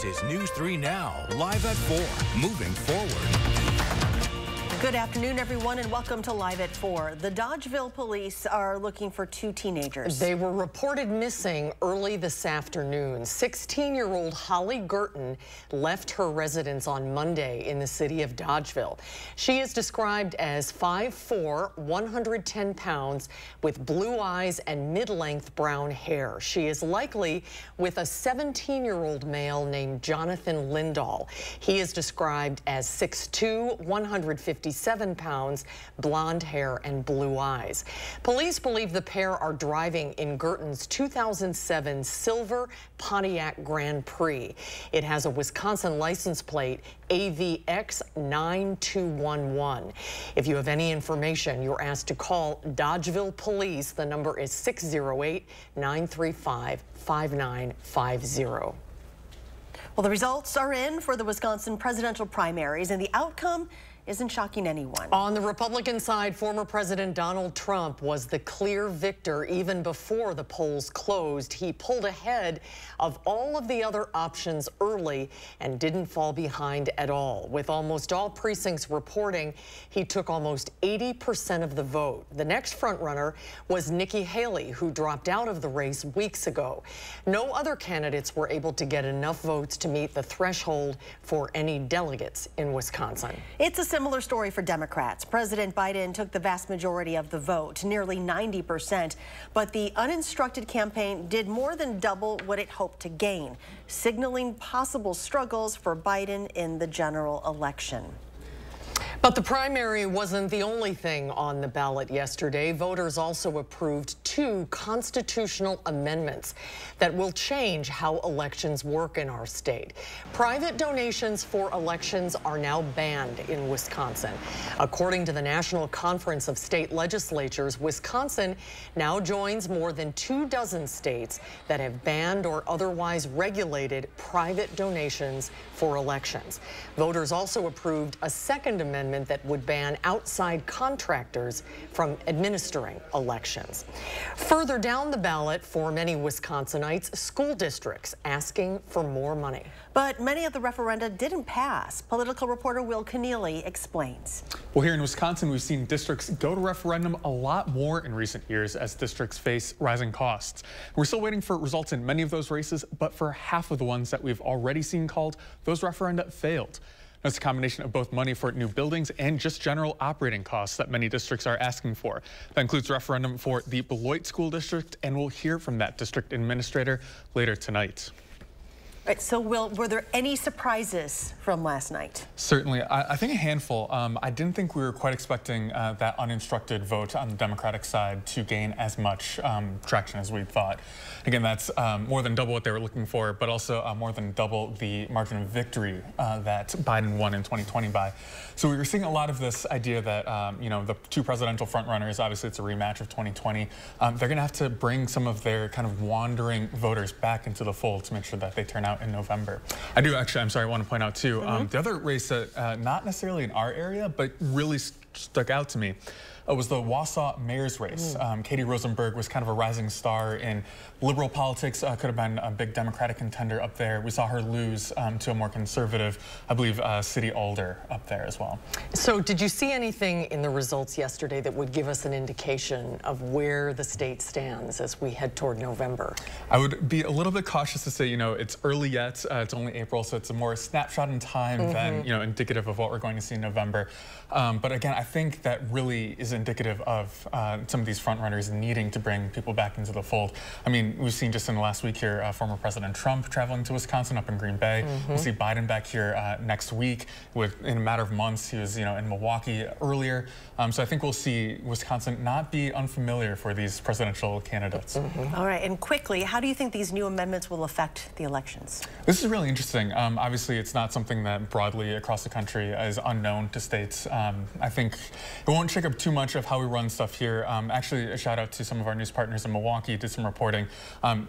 This is News 3 Now, live at 4, moving forward. Good afternoon, everyone, and welcome to Live at 4. The Dodgeville police are looking for two teenagers. They were reported missing early this afternoon. 16-year-old Holly Gurton left her residence on Monday in the city of Dodgeville. She is described as 5'4", 110 pounds, with blue eyes and mid-length brown hair. She is likely with a 17-year-old male named Jonathan Lindahl. He is described as 6'2", 150 57 pounds, blonde hair, and blue eyes. Police believe the pair are driving in Gurton's 2007 silver Pontiac Grand Prix. It has a Wisconsin license plate AVX 9211. If you have any information, you're asked to call Dodgeville Police. The number is 608 935 5950. Well, the results are in for the Wisconsin presidential primaries, and the outcome isn't shocking anyone. On the Republican side, former President Donald Trump was the clear victor even before the polls closed. He pulled ahead of all of the other options early and didn't fall behind at all. With almost all precincts reporting, he took almost 80% of the vote. The next frontrunner was Nikki Haley, who dropped out of the race weeks ago. No other candidates were able to get enough votes to meet the threshold for any delegates in Wisconsin. It's a similar story for Democrats. President Biden took the vast majority of the vote, nearly 90%, but the uninstructed campaign did more than double what it hoped to gain, signaling possible struggles for Biden in the general election. But the primary wasn't the only thing on the ballot yesterday. Voters also approved two constitutional amendments that will change how elections work in our state. Private donations for elections are now banned in Wisconsin. According to the National Conference of State Legislatures, Wisconsin now joins more than two dozen states that have banned or otherwise regulated private donations for elections. Voters also approved a second amendment amendment that would ban outside contractors from administering elections. Further down the ballot for many Wisconsinites, school districts asking for more money. But many of the referenda didn't pass. Political reporter Will Keneally explains. Well, here in Wisconsin, we've seen districts go to referendum a lot more in recent years as districts face rising costs. We're still waiting for results in many of those races, but for half of the ones that we've already seen called, those referenda failed. That's a combination of both money for new buildings and just general operating costs that many districts are asking for. That includes referendum for the Beloit School District, and we'll hear from that district administrator later tonight. Right, so, Will, were there any surprises from last night? Certainly. I, I think a handful. Um, I didn't think we were quite expecting uh, that uninstructed vote on the Democratic side to gain as much um, traction as we thought. Again, that's um, more than double what they were looking for, but also uh, more than double the margin of victory uh, that Biden won in 2020 by. So we were seeing a lot of this idea that, um, you know, the two presidential frontrunners, obviously it's a rematch of 2020, um, they're going to have to bring some of their kind of wandering voters back into the fold to make sure that they turn out out in November. I do actually, I'm sorry, I want to point out too, mm -hmm. um, the other race that, uh, not necessarily in our area, but really st stuck out to me it was the Wausau mayor's race. Mm. Um, Katie Rosenberg was kind of a rising star in liberal politics, uh, could have been a big Democratic contender up there. We saw her lose um, to a more conservative, I believe, uh, city alder up there as well. So did you see anything in the results yesterday that would give us an indication of where the state stands as we head toward November? I would be a little bit cautious to say, you know, it's early yet. Uh, it's only April, so it's a more snapshot in time mm -hmm. than, you know, indicative of what we're going to see in November. Um, but again, I think that really is indicative of uh, some of these frontrunners needing to bring people back into the fold. I mean, we've seen just in the last week here, uh, former President Trump traveling to Wisconsin up in Green Bay. Mm -hmm. We'll see Biden back here uh, next week. With in a matter of months, he was you know in Milwaukee earlier. Um, so I think we'll see Wisconsin not be unfamiliar for these presidential candidates. Mm -hmm. All right, and quickly, how do you think these new amendments will affect the elections? This is really interesting. Um, obviously, it's not something that broadly across the country is unknown to states. Um, I think it won't shake up too much of how we run stuff here. Um, actually, a shout out to some of our news partners in Milwaukee, did some reporting. Um,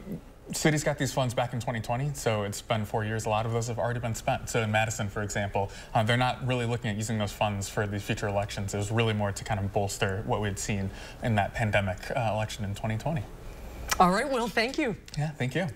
cities got these funds back in 2020, so it's been four years. A lot of those have already been spent. So in Madison, for example, uh, they're not really looking at using those funds for the future elections. It was really more to kind of bolster what we had seen in that pandemic uh, election in 2020. All right, Will, thank you. Yeah, thank you.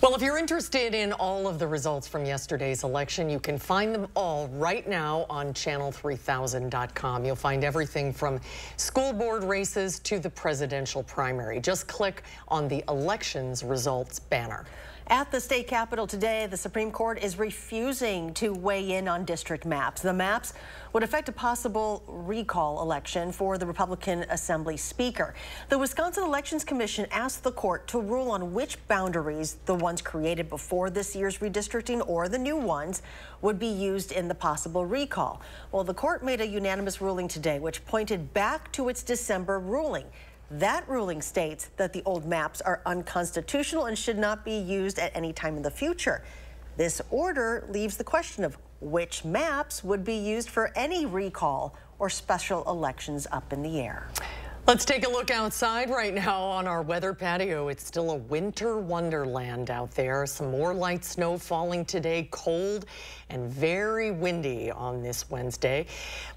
Well, if you're interested in all of the results from yesterday's election, you can find them all right now on channel3000.com. You'll find everything from school board races to the presidential primary. Just click on the elections results banner. At the state capitol today, the Supreme Court is refusing to weigh in on district maps. The maps would affect a possible recall election for the Republican Assembly Speaker. The Wisconsin Elections Commission asked the court to rule on which boundaries, the ones created before this year's redistricting or the new ones, would be used in the possible recall. Well, the court made a unanimous ruling today, which pointed back to its December ruling. That ruling states that the old maps are unconstitutional and should not be used at any time in the future. This order leaves the question of which maps would be used for any recall or special elections up in the air. Let's take a look outside right now on our weather patio. It's still a winter wonderland out there. Some more light snow falling today, cold and very windy on this Wednesday.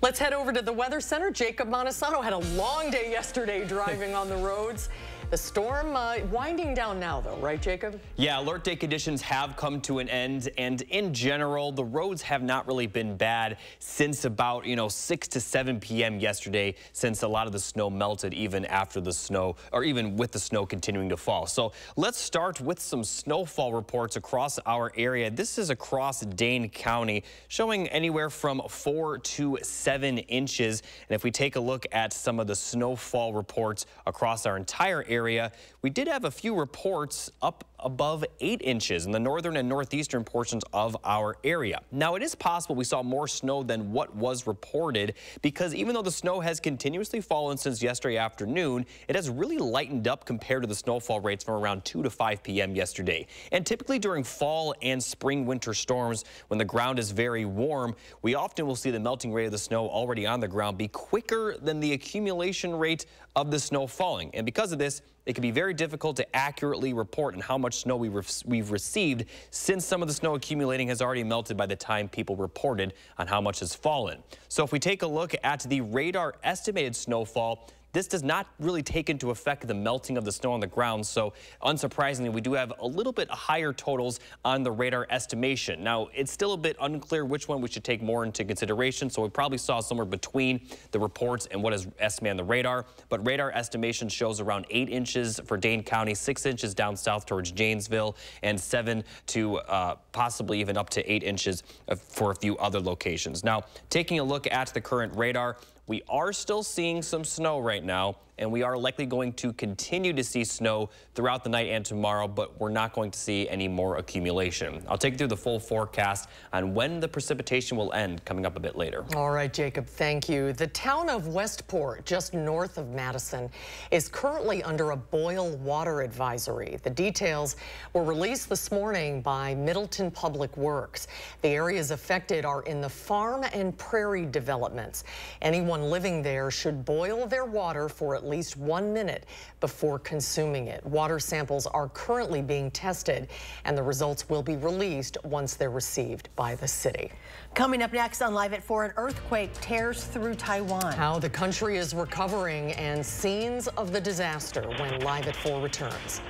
Let's head over to the Weather Center. Jacob Montesano had a long day yesterday driving on the roads. The storm uh, winding down now, though, right, Jacob? Yeah, alert day conditions have come to an end, and in general, the roads have not really been bad since about, you know, 6 to 7 p.m. yesterday, since a lot of the snow melted even after the snow, or even with the snow continuing to fall. So let's start with some snowfall reports across our area. This is across Dane County, showing anywhere from 4 to 7 inches. And if we take a look at some of the snowfall reports across our entire area, area. We did have a few reports up above 8 inches in the northern and northeastern portions of our area. Now, it is possible we saw more snow than what was reported because even though the snow has continuously fallen since yesterday afternoon, it has really lightened up compared to the snowfall rates from around 2 to 5 p.m. yesterday. And typically during fall and spring winter storms, when the ground is very warm, we often will see the melting rate of the snow already on the ground be quicker than the accumulation rate of the snow falling. And because of this, it can be very difficult to accurately report on how much snow we we've received since some of the snow accumulating has already melted by the time people reported on how much has fallen. So if we take a look at the radar estimated snowfall, this does not really take into effect the melting of the snow on the ground, so unsurprisingly, we do have a little bit higher totals on the radar estimation. Now, it's still a bit unclear which one we should take more into consideration, so we probably saw somewhere between the reports and what is estimated on the radar, but radar estimation shows around 8 inches for Dane County, 6 inches down south towards Janesville, and 7 to uh, possibly even up to 8 inches for a few other locations. Now, taking a look at the current radar, we are still seeing some snow right now and we are likely going to continue to see snow throughout the night and tomorrow, but we're not going to see any more accumulation. I'll take you through the full forecast on when the precipitation will end coming up a bit later. All right, Jacob, thank you. The town of Westport, just north of Madison, is currently under a boil water advisory. The details were released this morning by Middleton Public Works. The areas affected are in the farm and prairie developments. Anyone living there should boil their water for at least one minute before consuming it. Water samples are currently being tested, and the results will be released once they're received by the city. Coming up next on Live at 4, an earthquake tears through Taiwan. How the country is recovering and scenes of the disaster when Live at 4 returns.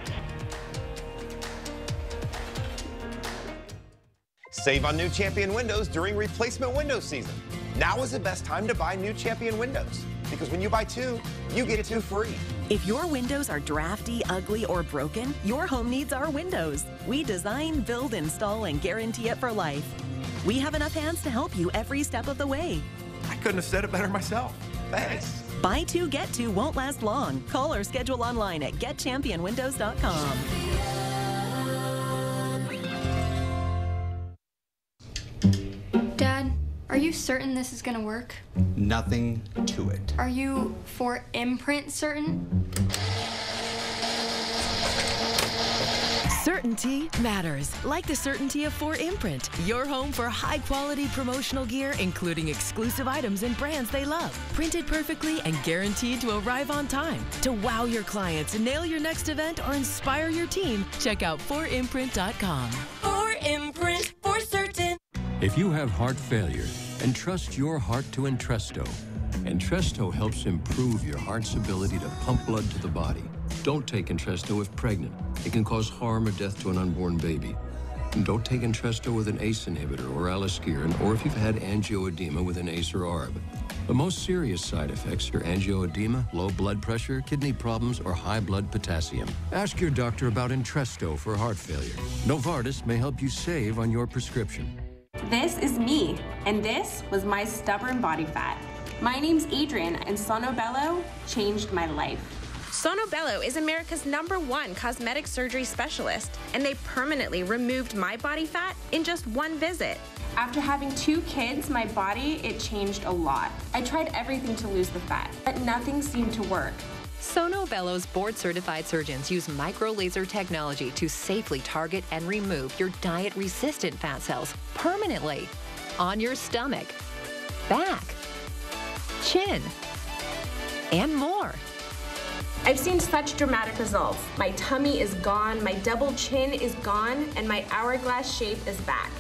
Save on new Champion windows during replacement window season. Now is the best time to buy new Champion windows because when you buy two, you get two free. If your windows are drafty, ugly, or broken, your home needs our windows. We design, build, install, and guarantee it for life. We have enough hands to help you every step of the way. I couldn't have said it better myself. Thanks. Buy two, get two won't last long. Call or schedule online at getchampionwindows.com. certain this is gonna work? Nothing to it. Are you for imprint certain? Certainty matters, like the certainty of 4imprint, your home for high quality promotional gear, including exclusive items and brands they love. Printed perfectly and guaranteed to arrive on time. To wow your clients, nail your next event, or inspire your team, check out 4imprint.com. 4imprint for certain. If you have heart failure, entrust your heart to Entresto. Entresto helps improve your heart's ability to pump blood to the body. Don't take Entresto if pregnant it can cause harm or death to an unborn baby. And don't take Entresto with an ACE inhibitor or aliskiren, or if you've had angioedema with an ACE or ARB. The most serious side effects are angioedema, low blood pressure, kidney problems, or high blood potassium. Ask your doctor about Entresto for heart failure. Novartis may help you save on your prescription. This is me, and this was my stubborn body fat. My name's Adrian, and Sono Bello changed my life. Sono Bello is America's number one cosmetic surgery specialist, and they permanently removed my body fat in just one visit. After having two kids, my body, it changed a lot. I tried everything to lose the fat, but nothing seemed to work. Sono Bello's board certified surgeons use micro laser technology to safely target and remove your diet resistant fat cells permanently on your stomach, back, chin, and more. I've seen such dramatic results. My tummy is gone, my double chin is gone, and my hourglass shape is back.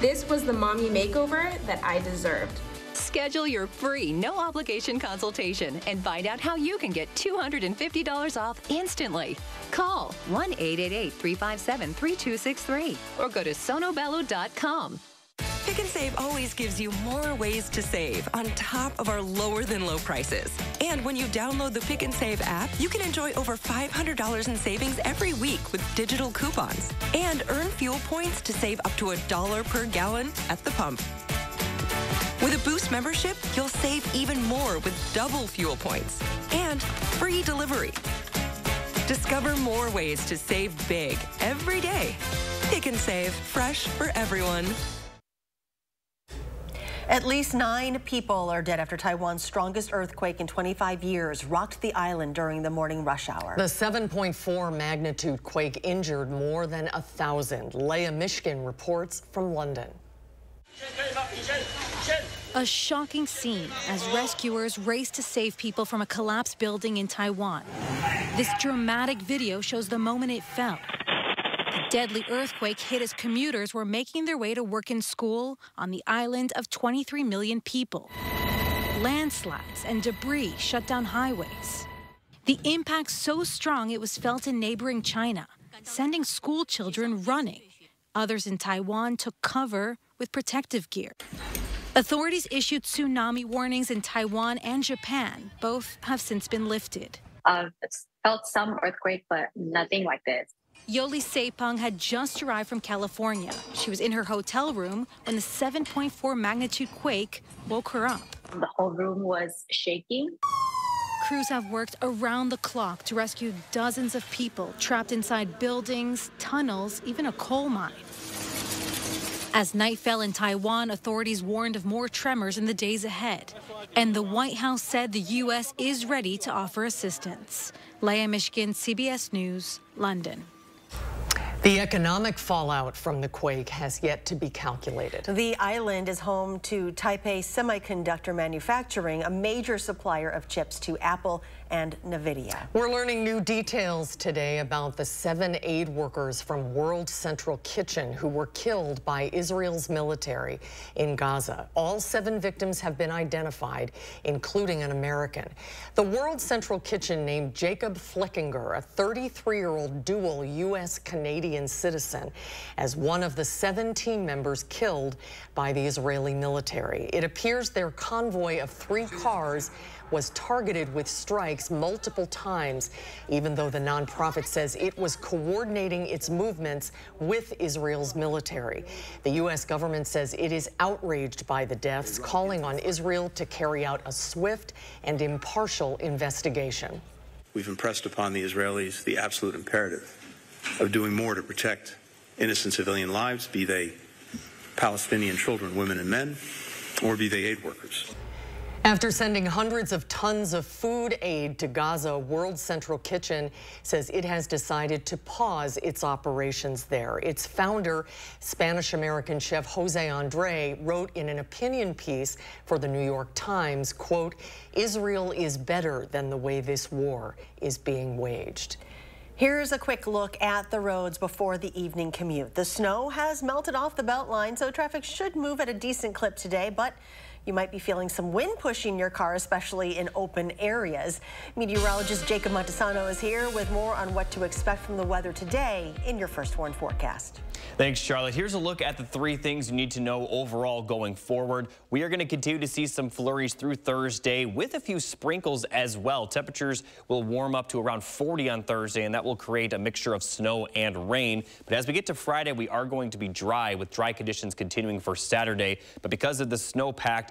This was the mommy makeover that I deserved. Schedule your free, no obligation consultation and find out how you can get $250 off instantly. Call 1 888 357 3263 or go to sonobello.com. Pick and Save always gives you more ways to save on top of our lower than low prices. And when you download the Pick and Save app, you can enjoy over $500 in savings every week with digital coupons and earn fuel points to save up to a dollar per gallon at the pump. With a Boost membership, you'll save even more with double fuel points and free delivery. Discover more ways to save big every day. Pick and Save, fresh for everyone. At least nine people are dead after Taiwan's strongest earthquake in 25 years rocked the island during the morning rush hour. The 7.4 magnitude quake injured more than a thousand. Leah Mishkin reports from London. A shocking scene as rescuers race to save people from a collapsed building in Taiwan. This dramatic video shows the moment it fell. The deadly earthquake hit as commuters were making their way to work and school on the island of 23 million people. Landslides and debris shut down highways. The impact so strong it was felt in neighboring China, sending school children running. Others in Taiwan took cover with protective gear. Authorities issued tsunami warnings in Taiwan and Japan. Both have since been lifted. I've felt some earthquake, but nothing like this. Yoli Seipeng had just arrived from California. She was in her hotel room when the 7.4 magnitude quake woke her up. The whole room was shaking. Crews have worked around the clock to rescue dozens of people trapped inside buildings, tunnels, even a coal mine. As night fell in Taiwan, authorities warned of more tremors in the days ahead. And the White House said the U.S. is ready to offer assistance. Leah Mishkin, CBS News, London. The economic fallout from the quake has yet to be calculated. The island is home to Taipei Semiconductor Manufacturing, a major supplier of chips to Apple and NVIDIA. We're learning new details today about the seven aid workers from World Central Kitchen who were killed by Israel's military in Gaza. All seven victims have been identified, including an American. The World Central Kitchen named Jacob Flickinger, a 33-year-old dual U.S.-Canadian citizen, as one of the seven team members killed by the Israeli military. It appears their convoy of three cars was targeted with strikes multiple times, even though the nonprofit says it was coordinating its movements with Israel's military. The U.S. government says it is outraged by the deaths, calling on Israel to carry out a swift and impartial investigation. We've impressed upon the Israelis the absolute imperative of doing more to protect innocent civilian lives, be they Palestinian children, women, and men, or be they aid workers. After sending hundreds of tons of food aid to Gaza, World Central Kitchen says it has decided to pause its operations there. Its founder, Spanish-American chef Jose Andre, wrote in an opinion piece for the New York Times, quote, Israel is better than the way this war is being waged. Here's a quick look at the roads before the evening commute. The snow has melted off the Beltline, so traffic should move at a decent clip today, but You might be feeling some wind pushing your car, especially in open areas. Meteorologist Jacob Montesano is here with more on what to expect from the weather today in your First Warn forecast. Thanks, Charlotte. Here's a look at the three things you need to know overall going forward. We are going to continue to see some flurries through Thursday with a few sprinkles as well. Temperatures will warm up to around 40 on Thursday, and that will create a mixture of snow and rain. But as we get to Friday, we are going to be dry with dry conditions continuing for Saturday. But because of the snowpack,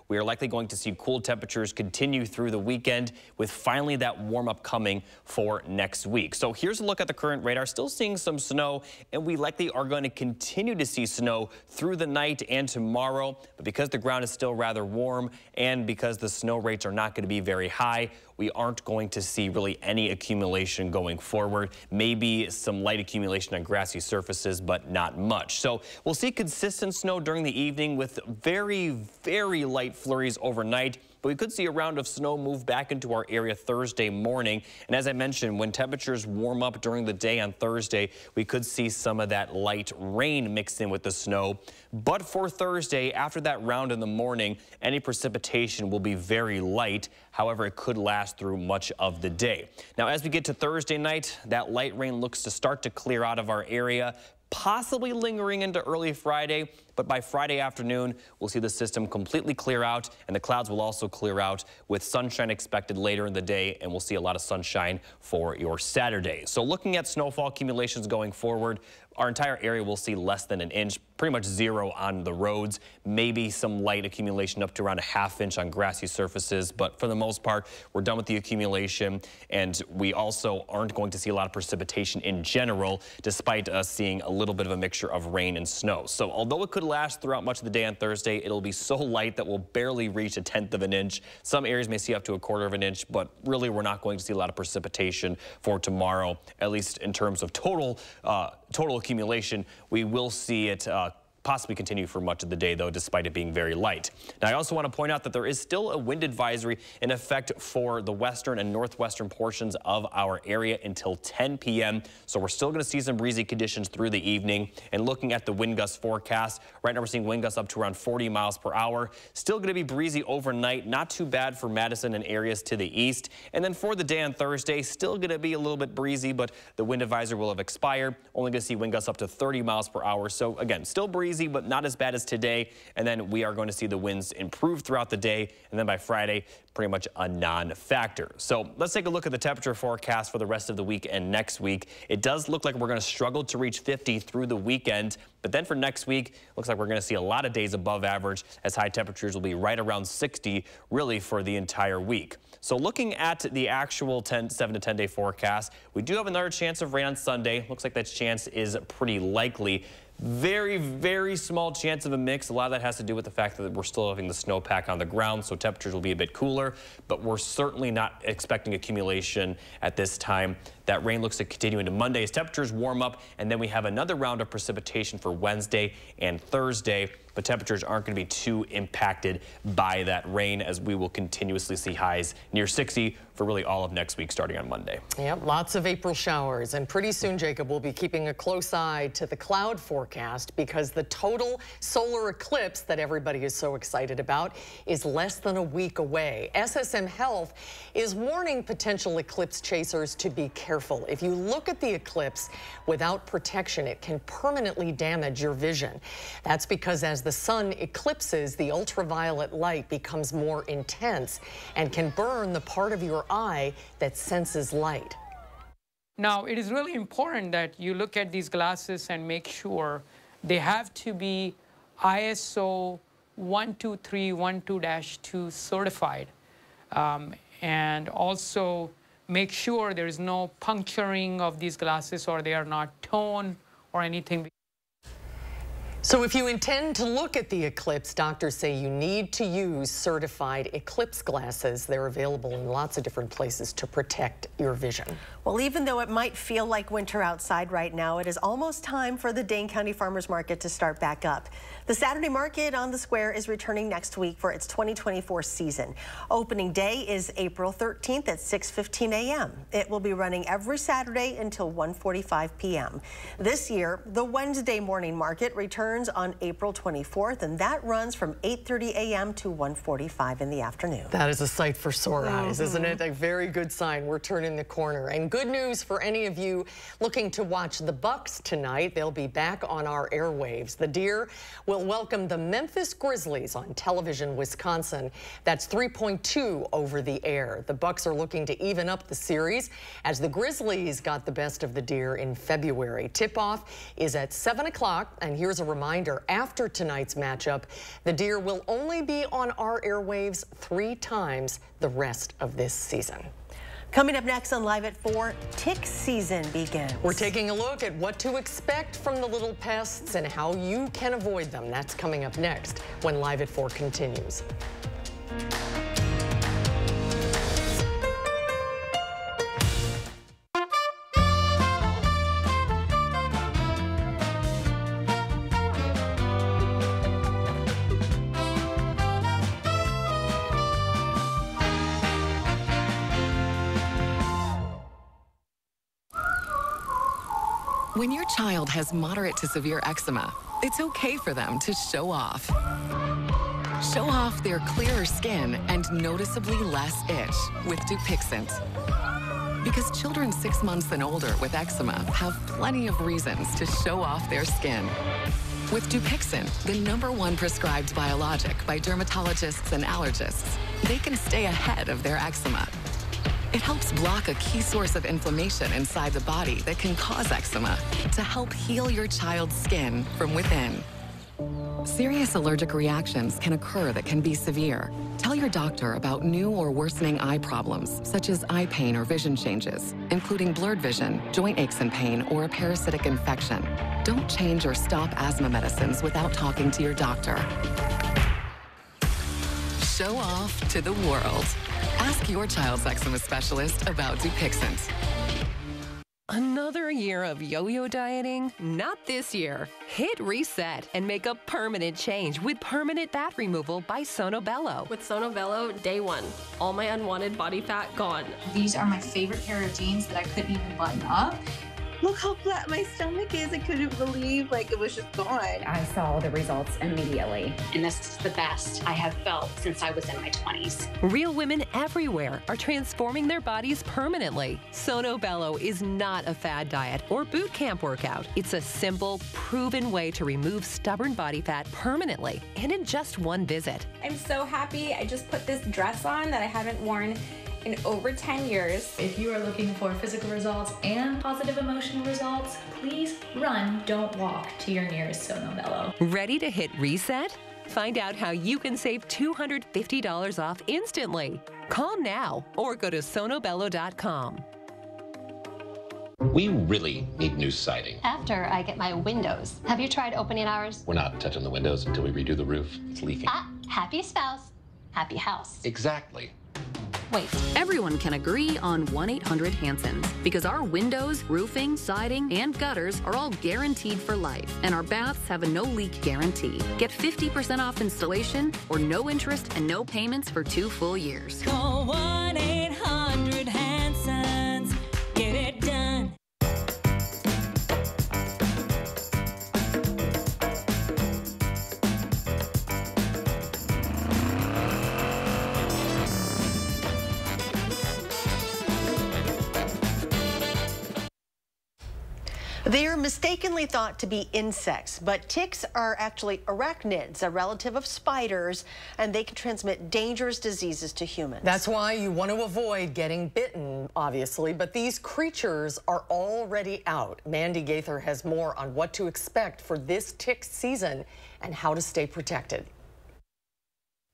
we are likely going to see cool temperatures continue through the weekend with finally that warm up coming for next week. So here's a look at the current radar. Still seeing some snow, and we likely are going to continue to see snow through the night and tomorrow. But because the ground is still rather warm and because the snow rates are not going to be very high, we aren't going to see really any accumulation going forward. Maybe some light accumulation on grassy surfaces, but not much. So we'll see consistent snow during the evening with very, very light flurries overnight but we could see a round of snow move back into our area Thursday morning. And as I mentioned, when temperatures warm up during the day on Thursday, we could see some of that light rain mixed in with the snow. But for Thursday, after that round in the morning, any precipitation will be very light. However, it could last through much of the day. Now, as we get to Thursday night, that light rain looks to start to clear out of our area possibly lingering into early Friday, but by Friday afternoon, we'll see the system completely clear out, and the clouds will also clear out with sunshine expected later in the day, and we'll see a lot of sunshine for your Saturday. So looking at snowfall accumulations going forward, our entire area will see less than an inch, pretty much zero on the roads, maybe some light accumulation up to around a half inch on grassy surfaces. But for the most part, we're done with the accumulation. And we also aren't going to see a lot of precipitation in general, despite us seeing a little bit of a mixture of rain and snow. So although it could last throughout much of the day on Thursday, it'll be so light that we'll barely reach a tenth of an inch. Some areas may see up to a quarter of an inch, but really we're not going to see a lot of precipitation for tomorrow, at least in terms of total uh, total accumulation, we will see it uh, possibly continue for much of the day, though, despite it being very light. Now, I also want to point out that there is still a wind advisory in effect for the western and northwestern portions of our area until 10 p.m. So we're still going to see some breezy conditions through the evening. And looking at the wind gust forecast, right now we're seeing wind gusts up to around 40 miles per hour. Still going to be breezy overnight. Not too bad for Madison and areas to the east. And then for the day on Thursday, still going to be a little bit breezy, but the wind advisory will have expired. Only going to see wind gusts up to 30 miles per hour. So again, still breezy but not as bad as today. And then we are going to see the winds improve throughout the day. And then by Friday, pretty much a non-factor. So let's take a look at the temperature forecast for the rest of the week and next week. It does look like we're going to struggle to reach 50 through the weekend, but then for next week, looks like we're going to see a lot of days above average as high temperatures will be right around 60 really for the entire week. So looking at the actual 10, 7 to 10 day forecast, we do have another chance of rain on Sunday. Looks like that chance is pretty likely. Very, very small chance of a mix. A lot of that has to do with the fact that we're still having the snowpack on the ground, so temperatures will be a bit cooler, but we're certainly not expecting accumulation at this time. That rain looks to continue into Monday as temperatures warm up, and then we have another round of precipitation for Wednesday and Thursday but temperatures aren't going to be too impacted by that rain as we will continuously see highs near 60 for really all of next week starting on Monday. Yep, lots of April showers. And pretty soon, Jacob, we'll be keeping a close eye to the cloud forecast because the total solar eclipse that everybody is so excited about is less than a week away. SSM Health is warning potential eclipse chasers to be careful. If you look at the eclipse without protection, it can permanently damage your vision. That's because as the sun eclipses, the ultraviolet light becomes more intense and can burn the part of your eye that senses light. Now, it is really important that you look at these glasses and make sure they have to be ISO 12312-2 certified. Um, and also make sure there is no puncturing of these glasses or they are not torn or anything. So if you intend to look at the eclipse, doctors say you need to use certified eclipse glasses. They're available in lots of different places to protect your vision. Well, even though it might feel like winter outside right now, it is almost time for the Dane County Farmers Market to start back up. The Saturday market on the square is returning next week for its 2024 season. Opening day is April 13th at 6.15 a.m. It will be running every Saturday until 1.45 p.m. This year, the Wednesday morning market returns on April 24th, and that runs from 8.30 a.m. to 1.45 in the afternoon. That is a sight for sore eyes, mm -hmm. isn't it? Mm-hmm. A very good sign. We're turning the corner. And good news for any of you looking to watch the Bucks tonight. They'll be back on our airwaves. The Deer will welcome the Memphis Grizzlies on television, Wisconsin. That's 3.2 over the air. The Bucks are looking to even up the series as the Grizzlies got the best of the Deer in February. Tip-off is at 7 o'clock, and here's a reminder, after tonight's matchup, the Deer will only be on our airwaves three times the rest of this season. Coming up next on Live at 4, tick season begins. We're taking a look at what to expect from the little pests and how you can avoid them. That's coming up next when Live at 4 continues. Has moderate to severe eczema, it's okay for them to show off. Show off their clearer skin and noticeably less itch with Dupixent. Because children six months and older with eczema have plenty of reasons to show off their skin. With Dupixent, the number one prescribed biologic by dermatologists and allergists, they can stay ahead of their eczema it helps block a key source of inflammation inside the body that can cause eczema to help heal your child's skin from within. Serious allergic reactions can occur that can be severe. Tell your doctor about new or worsening eye problems, such as eye pain or vision changes, including blurred vision, joint aches and pain, or a parasitic infection. Don't change or stop asthma medicines without talking to your doctor. Show off to the world. Ask your child's eczema specialist about Dupixent. Another year of yo-yo dieting? Not this year. Hit reset and make a permanent change with permanent fat removal by Sono Bello. With Sono Bello, day one, all my unwanted body fat gone. These are my favorite pair of jeans that I couldn't even button up look how flat my stomach is. I couldn't believe like it was just gone. I saw the results immediately. And this is the best I have felt since I was in my 20s. Real women everywhere are transforming their bodies permanently. Sono Bello is not a fad diet or boot camp workout. It's a simple, proven way to remove stubborn body fat permanently and in just one visit. I'm so happy. I just put this dress on that I haven't worn in over 10 years. If you are looking for physical results and positive emotional results, please run, don't walk to your nearest Sono Bello. Ready to hit reset? Find out how you can save $250 off instantly. Call now or go to sonobello.com. We really need new siding. After I get my windows. Have you tried opening ours? We're not touching the windows until we redo the roof. It's leaking. Ah, happy spouse, happy house. Exactly. Wait, everyone can agree on 1 800 Hansons because our windows, roofing, siding, and gutters are all guaranteed for life, and our baths have a no leak guarantee. Get 50% off installation or no interest and no payments for two full years. Call 1 800 They are mistakenly thought to be insects, but ticks are actually arachnids, a relative of spiders, and they can transmit dangerous diseases to humans. That's why you want to avoid getting bitten, obviously, but these creatures are already out. Mandy Gaither has more on what to expect for this tick season and how to stay protected.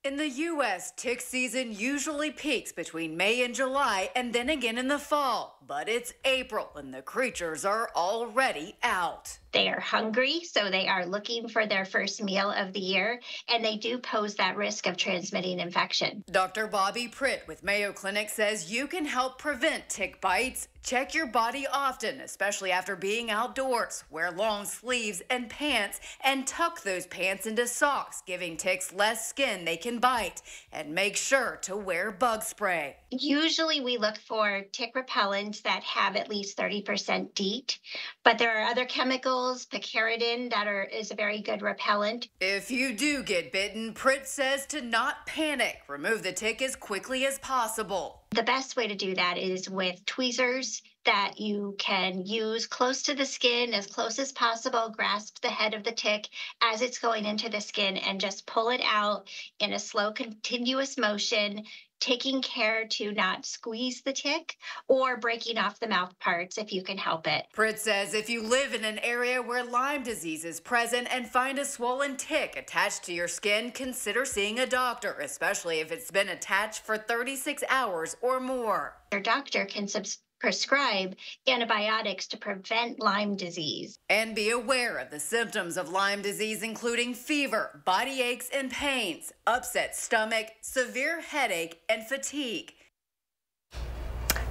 In the U.S., tick season usually peaks between May and July and then again in the fall. But it's April and the creatures are already out. They are hungry, so they are looking for their first meal of the year, and they do pose that risk of transmitting infection. Dr. Bobby Pritt with Mayo Clinic says you can help prevent tick bites. Check your body often, especially after being outdoors. Wear long sleeves and pants, and tuck those pants into socks, giving ticks less skin they can bite. And make sure to wear bug spray. Usually, we look for tick repellents that have at least 30% DEET, but there are other chemicals picaridin, that are is a very good repellent. If you do get bitten, Pritt says to not panic. Remove the tick as quickly as possible. The best way to do that is with tweezers that you can use close to the skin, as close as possible. Grasp the head of the tick as it's going into the skin and just pull it out in a slow, continuous motion, taking care to not squeeze the tick or breaking off the mouth parts if you can help it. Pritt says if you live in an area where Lyme disease is present and find a swollen tick attached to your skin, consider seeing a doctor, especially if it's been attached for 36 hours or more. Your doctor can subs- prescribe antibiotics to prevent Lyme disease. And be aware of the symptoms of Lyme disease, including fever, body aches and pains, upset stomach, severe headache, and fatigue.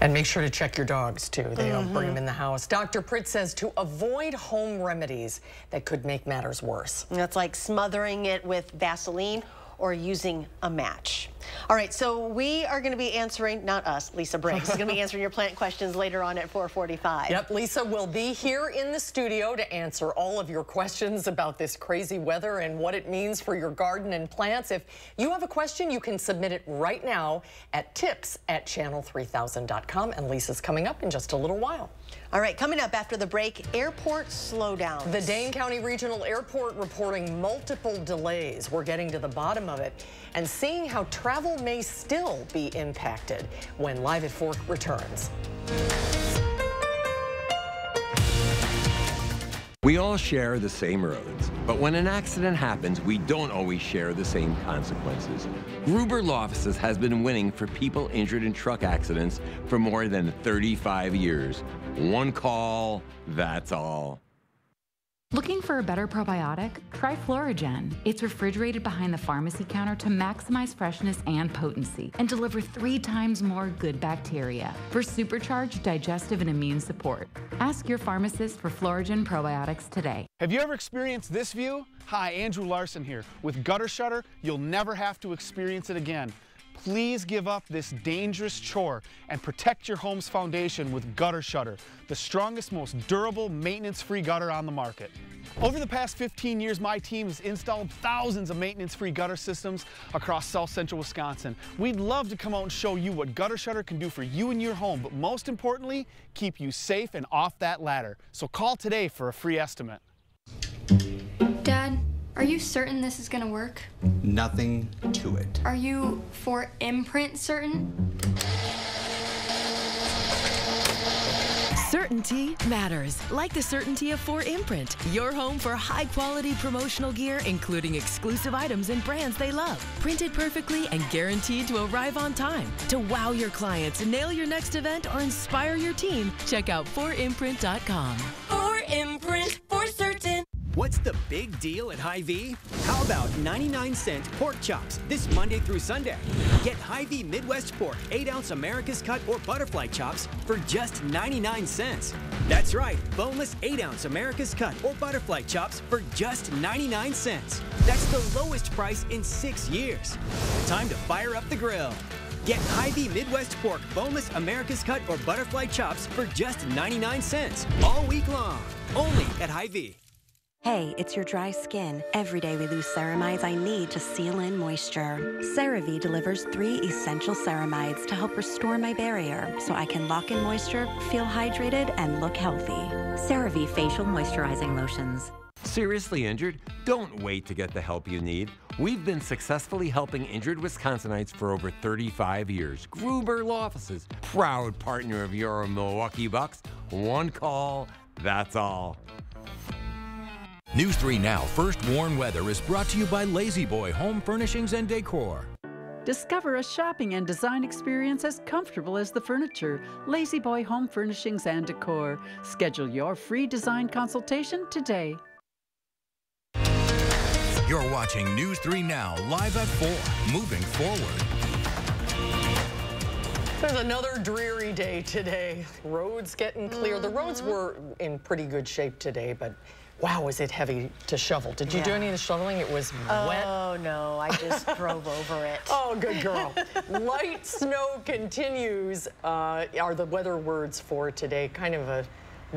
And make sure to check your dogs too. They don't bring them mm-hmm. in the house. Dr. Pritt says to avoid home remedies that could make matters worse. That's like smothering it with Vaseline or using a match. All right, so we are going to be answering, not us, Lisa Briggs, is going to be answering your plant questions later on at 445. Yep, Lisa will be here in the studio to answer all of your questions about this crazy weather and what it means for your garden and plants. If you have a question, you can submit it right now at tips at channel3000.com. And Lisa's coming up in just a little while. All right, coming up after the break, airport slowdowns. The Dane County Regional Airport reporting multiple delays. We're getting to the bottom of it and seeing how travel may still be impacted when Live at 4 returns. We all share the same roads, but when an accident happens, we don't always share the same consequences. Gruber Law Offices has been winning for people injured in truck accidents for more than 35 years. One call, that's all. Looking for a better probiotic? Try Florajen. It's refrigerated behind the pharmacy counter to maximize freshness and potency and deliver three times more good bacteria for supercharged digestive and immune support. Ask your pharmacist for Florajen probiotics today. Have you ever experienced this view? Hi, Andrew Larson here. With Gutter Shutter, you'll never have to experience it again. Please give up this dangerous chore and protect your home's foundation with Gutter Shutter, the strongest, most durable, maintenance-free gutter on the market. Over the past 15 years, my team has installed thousands of maintenance-free gutter systems across south central Wisconsin. We'd love to come out and show you what Gutter Shutter can do for you and your home, but most importantly, keep you safe and off that ladder. So call today for a free estimate. Dad, are you certain this is gonna work? Nothing to it. Are you for imprint certain? Certainty matters, like the certainty of 4imprint, your home for high quality promotional gear, including exclusive items and brands they love. Printed perfectly and guaranteed to arrive on time. To wow your clients, nail your next event, or inspire your team, check out 4imprint.com. What's the big deal at Hy-Vee? How about 99 cent pork chops this Monday through Sunday? Get Hy-Vee Midwest Pork 8 ounce America's Cut or Butterfly chops for just 99 cents. That's right, boneless 8 ounce America's Cut or Butterfly chops for just 99 cents. That's the lowest price in six years. Time to fire up the grill. Get Hy-Vee Midwest Pork Boneless America's Cut or Butterfly chops for just 99 cents all week long. Only at Hy-Vee. Hey, it's your dry skin. Every day we lose ceramides I need to seal in moisture. CeraVe delivers three essential ceramides to help restore my barrier so I can lock in moisture, feel hydrated, and look healthy. CeraVe Facial Moisturizing Lotions. Seriously injured? Don't wait to get the help you need. We've been successfully helping injured Wisconsinites for over 35 years. Gruber Law Offices, proud partner of your Milwaukee Bucks. One call, that's all. News 3 Now First Warn Weather is brought to you by La-Z-Boy Home Furnishings and Decor. Discover a shopping and design experience as comfortable as the furniture. La-Z-Boy Home Furnishings and Decor. Schedule your free design consultation today. You're watching News 3 Now live at 4, moving forward. There's another dreary day today. Roads getting clear. The roads mm-hmm. were in pretty good shape today, but wow, was it heavy to shovel. Did you do any of the shoveling? It was wet. Oh, no, I just drove over it. Oh, good girl. Light snow continues uh, are the weather words for today. Kind of a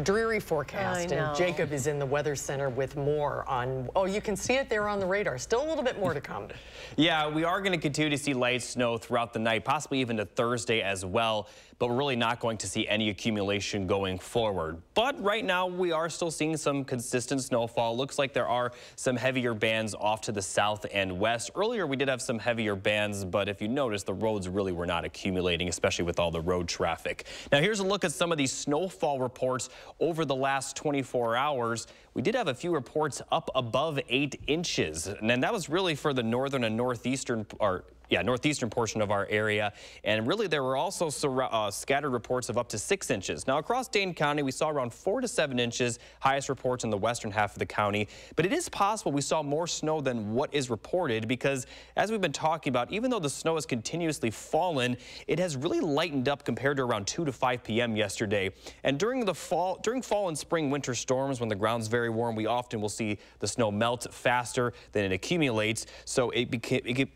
dreary forecast. And Jacob is in the Weather Center with more on, oh, you can see it there on the radar. Still a little bit more to come. yeah, we are going to continue to see light snow throughout the night, possibly even to Thursday as well but we're really not going to see any accumulation going forward. But right now, we are still seeing some consistent snowfall. Looks like there are some heavier bands off to the south and west. Earlier, we did have some heavier bands, but if you notice, the roads really were not accumulating, especially with all the road traffic. Now, here's a look at some of these snowfall reports over the last 24 hours. We did have a few reports up above eight inches, and that was really for the northern and northeastern, or yeah, northeastern portion of our area. And really, there were also uh, scattered reports of up to six inches. Now, across Dane County, we saw around four to seven inches, highest reports in the western half of the county. But it is possible we saw more snow than what is reported because, as we've been talking about, even though the snow has continuously fallen, it has really lightened up compared to around 2 to 5 p.m. yesterday. And during the fall, during fall and spring winter storms, when the ground's very warm, we often will see the snow melt faster than it accumulates. So it,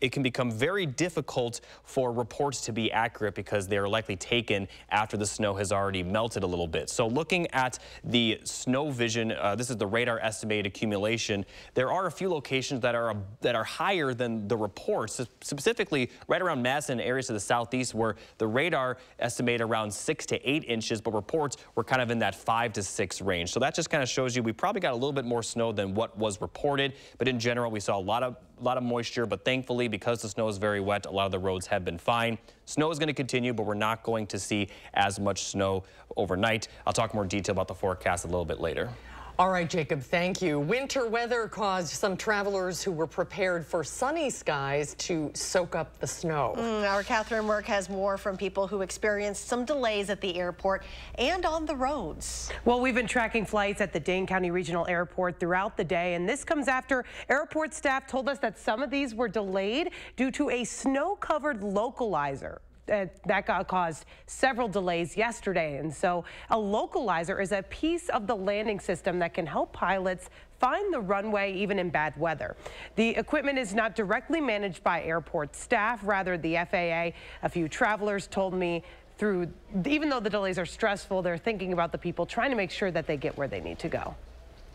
it can become very very difficult for reports to be accurate because they're likely taken after the snow has already melted a little bit. So looking at the snow vision, uh, this is the radar estimated accumulation. There are a few locations that are that are higher than the reports, specifically right around Madison and areas to the southeast where the radar estimated around six to eight inches, but reports were kind of in that five to six range. So that just kind of shows you we probably got a little bit more snow than what was reported, but in general, we saw a lot of a lot of moisture, but thankfully, because the snow is very wet, a lot of the roads have been fine. Snow is going to continue, but we're not going to see as much snow overnight. I'll talk more detail about the forecast a little bit later. All right, Jacob, thank you. Winter weather caused some travelers who were prepared for sunny skies to soak up the snow. Mm, our Catherine Work has more from people who experienced some delays at the airport and on the roads. Well, we've been tracking flights at the Dane County Regional Airport throughout the day, and this comes after airport staff told us that some of these were delayed due to a snow-covered localizer that got caused several delays yesterday. And so a localizer is a piece of the landing system that can help pilots find the runway even in bad weather. The equipment is not directly managed by airport staff, rather the FAA. A few travelers told me through, even though the delays are stressful, they're thinking about the people trying to make sure that they get where they need to go.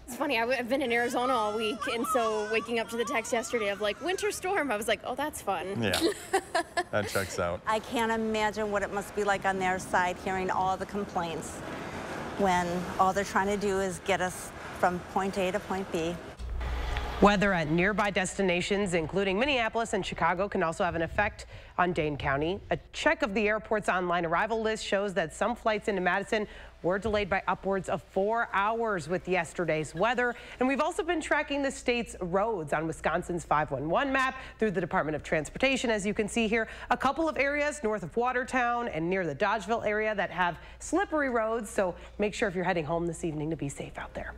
It's funny, I've been in Arizona all week, and so waking up to the text yesterday of like winter storm, I was like, oh, that's fun. Yeah, that checks out. I can't imagine what it must be like on their side hearing all the complaints when all they're trying to do is get us from point A to point B. Weather at nearby destinations, including Minneapolis and Chicago, can also have an effect on Dane County. A check of the airport's online arrival list shows that some flights into Madison were delayed by upwards of four hours with yesterday's weather. And we've also been tracking the state's roads on Wisconsin's 511 map through the Department of Transportation. As you can see here, a couple of areas north of Watertown and near the Dodgeville area that have slippery roads. So make sure if you're heading home this evening to be safe out there.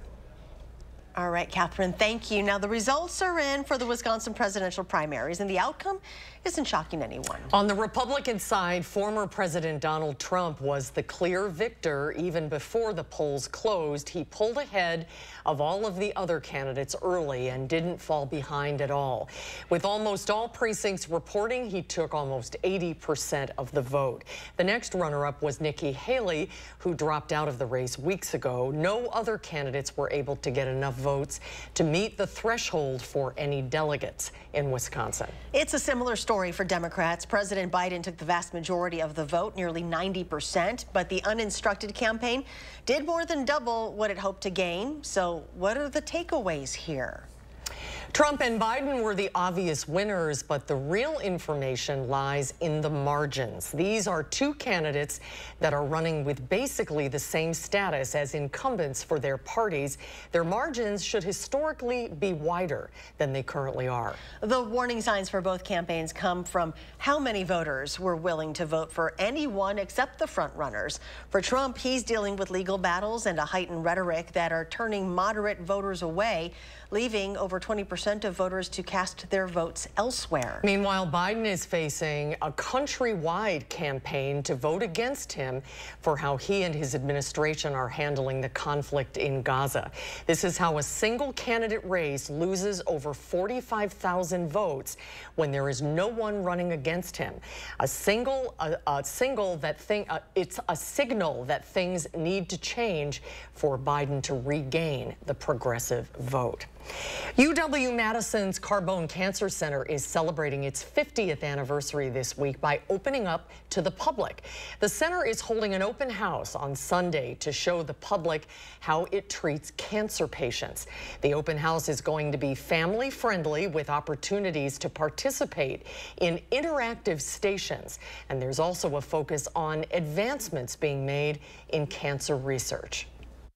All right, Catherine, thank you. Now, the results are in for the Wisconsin presidential primaries, and the outcome isn't shocking anyone. On the Republican side, former President Donald Trump was the clear victor even before the polls closed. He pulled ahead of all of the other candidates early and didn't fall behind at all. With almost all precincts reporting, he took almost 80% of the vote. The next runner-up was Nikki Haley, who dropped out of the race weeks ago. No other candidates were able to get enough votes to meet the threshold for any delegates in Wisconsin. It's a similar story for Democrats. President Biden took the vast majority of the vote, nearly 90%, but the uninstructed campaign did more than double what it hoped to gain. So what are the takeaways here? Trump and Biden were the obvious winners, but the real information lies in the margins. These are two candidates that are running with basically the same status as incumbents for their parties. Their margins should historically be wider than they currently are. The warning signs for both campaigns come from how many voters were willing to vote for anyone except the frontrunners. For Trump, he's dealing with legal battles and a heightened rhetoric that are turning moderate voters away, leaving over 20% of voters to cast their votes elsewhere. Meanwhile, Biden is facing a countrywide campaign to vote against him for how he and his administration are handling the conflict in Gaza. This is how a single candidate race loses over 45,000 votes when there is no one running against him. A single, a, a single that thing, uh, it's a signal that things need to change for Biden to regain the progressive vote. UW-Madison's Carbone Cancer Center is celebrating its 50th anniversary this week by opening up to the public. The center is holding an open house on Sunday to show the public how it treats cancer patients. The open house is going to be family friendly with opportunities to participate in interactive stations. And there's also a focus on advancements being made in cancer research.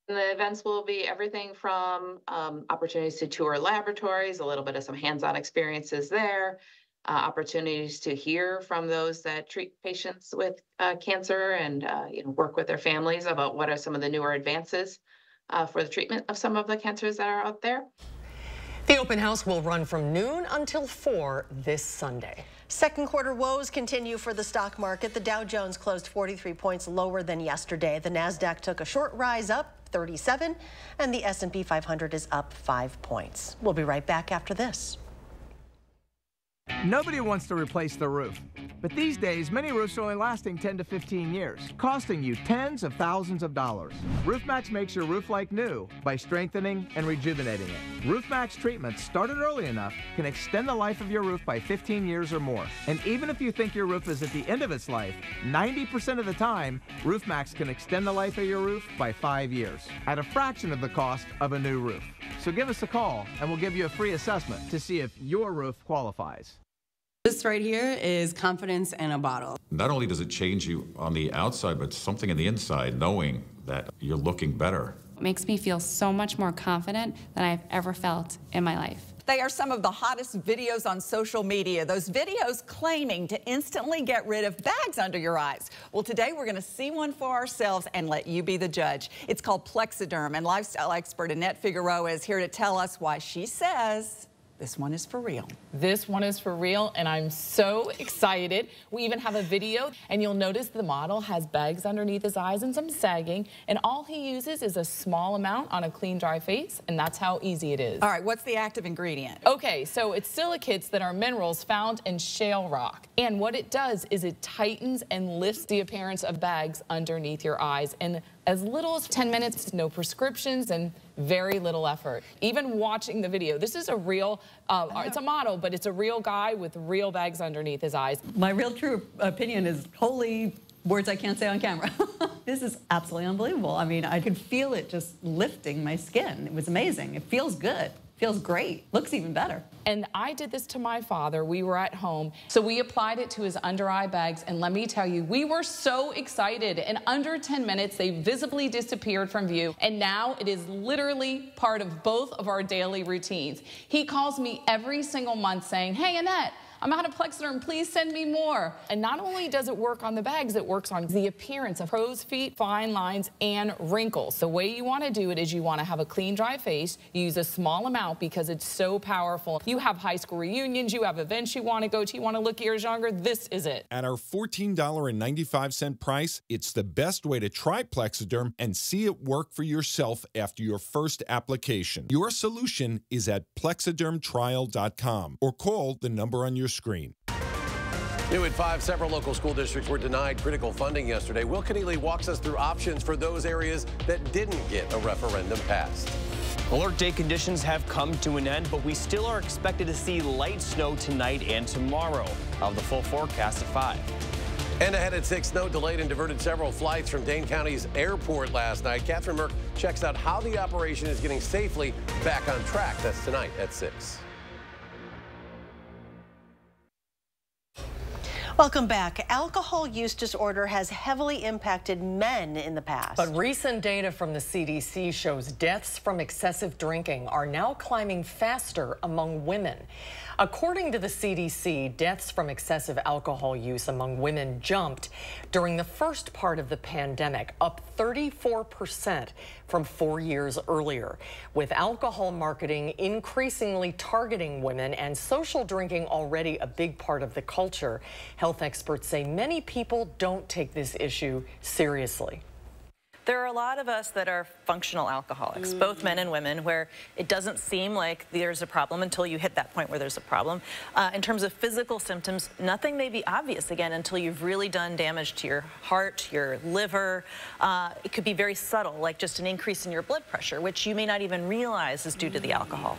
The events will be everything from um, opportunities to tour laboratories, a little bit of some hands-on experiences there, uh, opportunities to hear from those that treat patients with uh, cancer and uh, you know, work with their families about what are some of the newer advances uh, for the treatment of some of the cancers that are out there. The open house will run from noon until 4 this Sunday. Second quarter woes continue for the stock market. The Dow Jones closed 43 points lower than yesterday. The Nasdaq took a short rise up 37, and the S&P 500 is up 5 points. We'll be right back after this. Nobody wants to replace the roof. But these days, many roofs are only lasting 10 to 15 years, costing you tens of thousands of dollars. RoofMax makes your roof like new by strengthening and rejuvenating it. RoofMax treatments, started early enough, can extend the life of your roof by 15 years or more. And even if you think your roof is at the end of its life, 90% of the time, RoofMax can extend the life of your roof by five years at a fraction of the cost of a new roof. So give us a call and we'll give you a free assessment to see if your roof qualifies. This right here is confidence in a bottle. Not only does it change you on the outside, but something in the inside, knowing that you're looking better. It makes me feel so much more confident than I've ever felt in my life. They are some of the hottest videos on social media. Those videos claiming to instantly get rid of bags under your eyes. Well, today we're going to see one for ourselves and let you be the judge. It's called Plexaderm, and lifestyle expert Annette Figueroa is here to tell us why she says this one is for real. This one is for real, and I'm so excited. We even have a video, and you'll notice the model has bags underneath his eyes and some sagging, and all he uses is a small amount on a clean, dry face, and that's how easy it is. All right, what's the active ingredient? Okay, so it's silicates that are minerals found in shale rock, and what it does is it tightens and lifts the appearance of bags underneath your eyes, and as little as 10 minutes, no prescriptions, and very little effort. Even watching the video, this is a real, uh, it's a model, but it's a real guy with real bags underneath his eyes. My real true opinion is holy words I can't say on camera. this is absolutely unbelievable. I mean, I could feel it just lifting my skin. It was amazing. It feels good. Feels great. Looks even better. And I did this to my father. We were at home. So we applied it to his under eye bags. And let me tell you, we were so excited. In under 10 minutes, they visibly disappeared from view. And now it is literally part of both of our daily routines. He calls me every single month saying, Hey, Annette, I'm out of Plexaderm. Please send me more. And not only does it work on the bags, it works on the appearance of crow's feet, fine lines, and wrinkles. The way you want to do it is you want to have a clean, dry face. use a small amount because it's so powerful. You have high school reunions, you have events you want to go to, you want to look years younger. This is it. At our $14.95 price, it's the best way to try Plexaderm and see it work for yourself after your first application. Your solution is at plexadermtrial.com or call the number on your screen. New at 5, several local school districts were denied critical funding yesterday. Will Keneally walks us through options for those areas that didn't get a referendum passed. Alert day conditions have come to an end, but we still are expected to see light snow tonight and tomorrow. Of the full forecast at 5. And ahead at 6, snow delayed and diverted several flights from Dane County's airport last night. Catherine Merck checks out how the operation is getting safely back on track. That's tonight at 6. Welcome back. Alcohol use disorder has heavily impacted men in the past. But recent data from the CDC shows deaths from excessive drinking are now climbing faster among women. According to the CDC, deaths from excessive alcohol use among women jumped during the first part of the pandemic, up 34% from four years earlier. With alcohol marketing increasingly targeting women and social drinking already a big part of the culture, health experts say many people don't take this issue seriously. There are a lot of us that are functional alcoholics, mm. both men and women, where it doesn't seem like there's a problem until you hit that point where there's a problem. Uh, in terms of physical symptoms, nothing may be obvious again until you've really done damage to your heart, your liver. Uh, it could be very subtle, like just an increase in your blood pressure, which you may not even realize is due to the alcohol.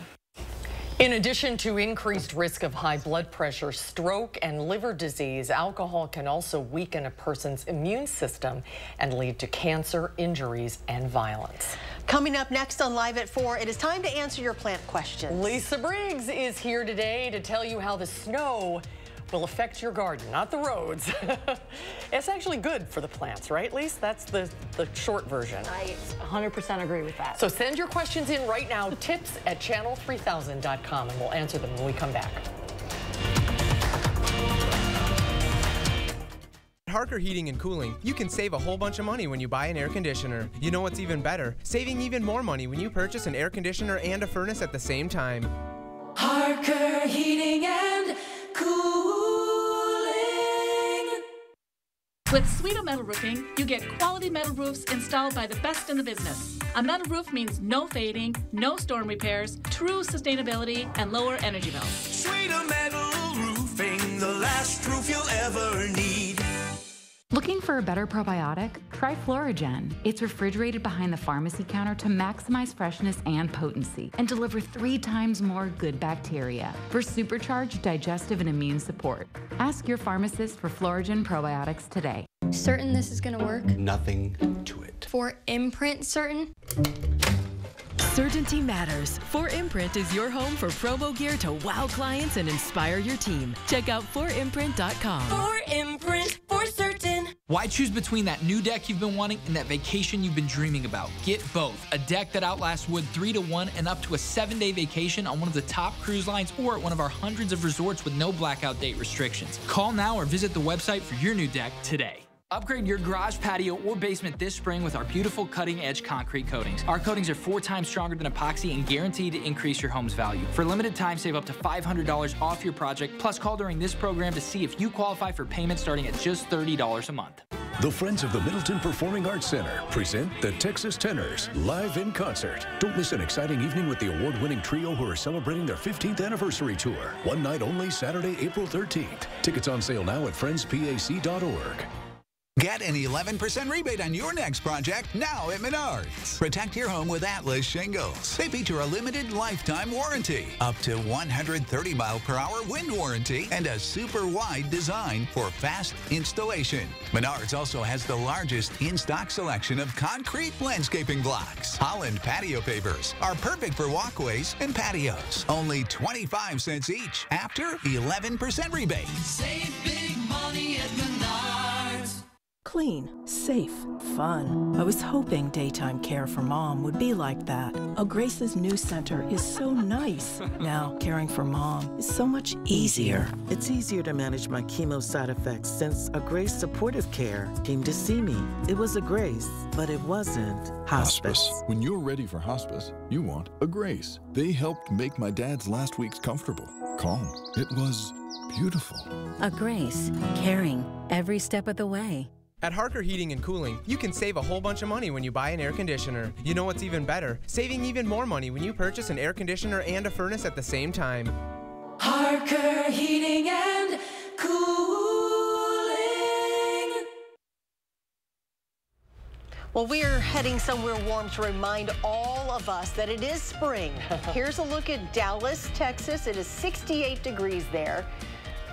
In addition to increased risk of high blood pressure, stroke, and liver disease, alcohol can also weaken a person's immune system and lead to cancer, injuries, and violence. Coming up next on Live at 4, it is time to answer your plant questions. Lisa Briggs is here today to tell you how the snow will affect your garden, not the roads. it's actually good for the plants, right, Lisa? That's the, the short version. I 100% agree with that. So send your questions in right now, tips at channel3000.com, and we'll answer them when we come back. At Harker Heating and Cooling, you can save a whole bunch of money when you buy an air conditioner. You know what's even better? Saving even more money when you purchase an air conditioner and a furnace at the same time. Harker Heating and cooling. With Sweeto Metal Roofing, you get quality metal roofs installed by the best in the business. A metal roof means no fading, no storm repairs, true sustainability, and lower energy bills. Sweeto Metal Roofing, the last roof you'll ever need. Looking for a better probiotic? Try Florajen. It's refrigerated behind the pharmacy counter to maximize freshness and potency and deliver three times more good bacteria for supercharged digestive and immune support. Ask your pharmacist for Florajen probiotics today. Certain this is going to work? Nothing to it. For imprint certain? Certainty matters. 4imprint is your home for promo gear to wow clients and inspire your team. Check out 4imprint.com. 4imprint for certain. Why choose between that new deck you've been wanting and that vacation you've been dreaming about? Get both. A deck that outlasts wood 3 to 1 and up to a 7-day vacation on one of the top cruise lines or at one of our hundreds of resorts with no blackout date restrictions. Call now or visit the website for your new deck today. Upgrade your garage, patio, or basement this spring with our beautiful cutting edge concrete coatings. Our coatings are four times stronger than epoxy and guaranteed to increase your home's value. For limited time, save up to $500 off your project. Plus, call during this program to see if you qualify for payment starting at just $30 a month. The Friends of the Middleton Performing Arts Center present the Texas Tenors live in concert. Don't miss an exciting evening with the award winning trio who are celebrating their 15th anniversary tour. One night only, Saturday, April 13th. Tickets on sale now at friendspac.org. Get an 11% rebate on your next project now at Menards. Protect your home with Atlas shingles. They feature a limited lifetime warranty, up to 130 mile per hour wind warranty, and a super wide design for fast installation. Menards also has the largest in-stock selection of concrete landscaping blocks. Holland patio pavers are perfect for walkways and patios. Only 25 cents each after 11% rebate. Save big money at Menards. Clean, safe, fun. I was hoping daytime care for mom would be like that. Agrace's new center is so nice. now, caring for mom is so much easier. It's easier to manage my chemo side effects since Agrace supportive care came to see me. It was Agrace, but it wasn't hospice. hospice. When you're ready for hospice, you want Agrace. They helped make my dad's last weeks comfortable, calm. It was beautiful. Agrace, caring every step of the way. At Harker Heating and Cooling, you can save a whole bunch of money when you buy an air conditioner. You know what's even better? Saving even more money when you purchase an air conditioner and a furnace at the same time. Harker Heating and Cooling. Well, we are heading somewhere warm to remind all of us that it is spring. Here's a look at Dallas, Texas. It is 68 degrees there.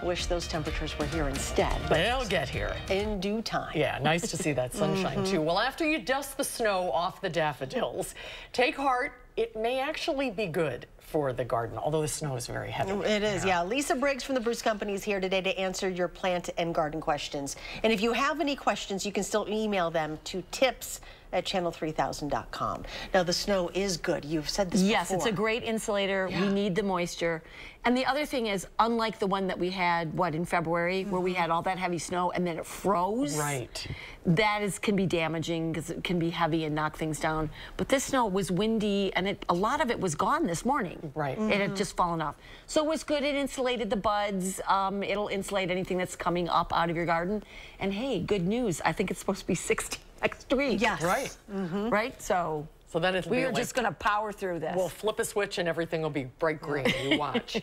Wish those temperatures were here instead. But They'll get here. In due time. Yeah, nice to see that sunshine mm -hmm. too. Well, after you dust the snow off the daffodils, take heart. It may actually be good for the garden, although the snow is very heavy. It is, yeah. yeah. Lisa Briggs from the Bruce Company is here today to answer your plant and garden questions. And if you have any questions, you can still email them to tips at channel3000.com. Now, the snow is good. You've said this Yes, before. it's a great insulator. Yeah. We need the moisture. And the other thing is, unlike the one that we had, what, in February, where Mm-hmm. we had all that heavy snow and then it froze. Right. That is can be damaging because it can be heavy and knock things down. But this snow was windy and it, a lot of it was gone this morning. Right. It Mm-hmm. had just fallen off. So it was good. It insulated the buds. Um, it'll insulate anything that's coming up out of your garden. And hey, good news. I think it's supposed to be 60 next week. Yes. Right. Right? So, So then it'll we be are like- just going to power through this. We'll flip a switch and everything will be bright green. You watch.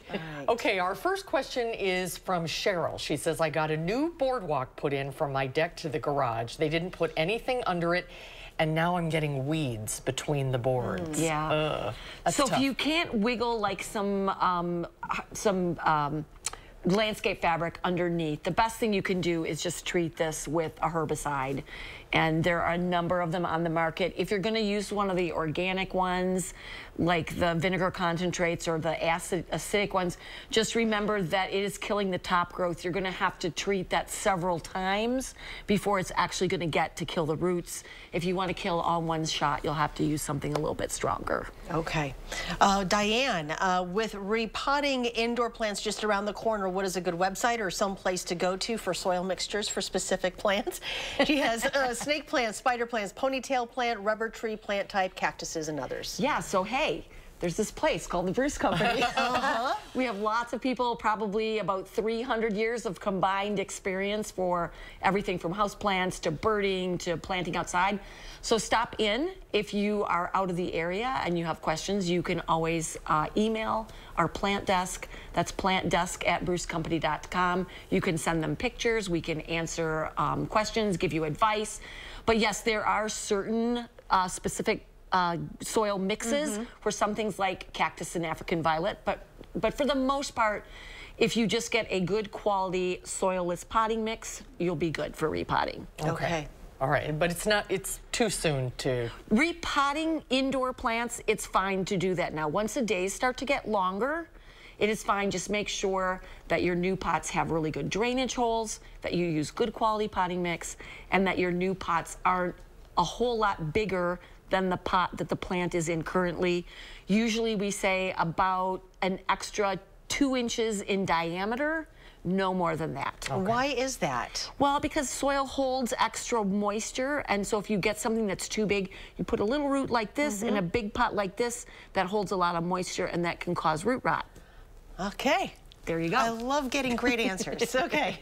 Okay, our first question is from Cheryl. She says, I got a new boardwalk put in from my deck to the garage. They didn't put anything under it, and now I'm getting weeds between the boards. Yeah. Ugh, that's so tough. if you can't wiggle like some um, some um, landscape fabric underneath, the best thing you can do is just treat this with a herbicide. And there are a number of them on the market. If you're going to use one of the organic ones, like the vinegar concentrates or the acid acidic ones, just remember that it is killing the top growth. You're going to have to treat that several times before it's actually going to get to kill the roots. If you want to kill all one shot, you'll have to use something a little bit stronger. Okay. Uh, Diane, uh, with repotting indoor plants just around the corner, what is a good website or some place to go to for soil mixtures for specific plants? She has uh, snake plants, spider plants, ponytail plant, rubber tree plant type, cactuses, and others. Yeah, so hey, there's this place called the Bruce Company. Uh-huh. We have lots of people, probably about 300 years of combined experience for everything from house plants to birding to planting outside. So stop in if you are out of the area and you have questions. You can always uh, email our plant desk. That's plantdesk at brucecompany.com. You can send them pictures. We can answer um, questions, give you advice. But yes, there are certain uh, specific uh, soil mixes for some things like cactus and African violet, but but for the most part, if you just get a good quality soilless potting mix, you'll be good for repotting. Okay. All right, but it's not, it's too soon to. Repotting indoor plants, it's fine to do that now. Once the days start to get longer, it is fine. Just make sure that your new pots have really good drainage holes, that you use good quality potting mix, and that your new pots aren't a whole lot bigger than the pot that the plant is in currently. Usually we say about an extra two inches in diameter, no more than that. Why is that? Well, because soil holds extra moisture, and so if you get something that's too big, you put a little root like this in a big pot like this that holds a lot of moisture, and that can cause root rot. Okay. There you go. I love getting great answers. okay.